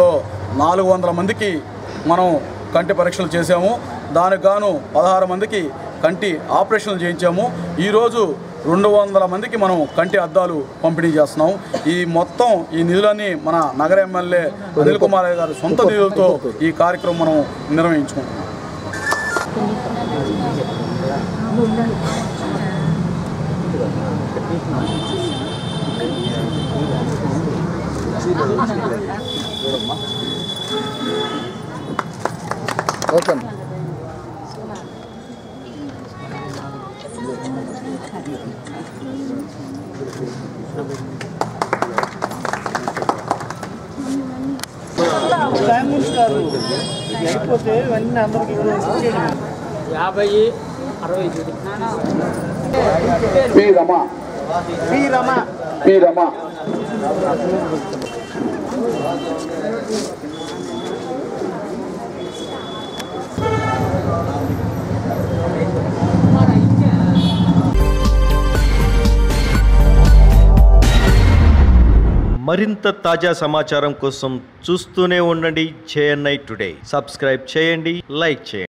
లో నాలుగు వందల మందికి మనం కంటి పరీక్షలు చేశాము. దానికి గాను పదహారు మందికి కంటి ఆపరేషన్లు చేయించాము. ఈరోజు రెండు వందల మందికి మనం కంటి అద్దాలు పంపిణీ చేస్తున్నాం. ఈ మొత్తం ఈ నిధులన్నీ మన నగర ఎమ్మెల్యే అనిల్ కుమార్ గారి సొంత నిధులతో ఈ కార్యక్రమం మనం నిర్వహించుకుంటున్నాం. ఓకే యాభై అరవై పి రమ పి రమ పి రమ మరింత తాజా సమాచారం కోసం చూస్తూనే ఉండండి జేఎన్ఐ టుడే. సబ్స్క్రైబ్ చేయండి లైక్ చేయండి.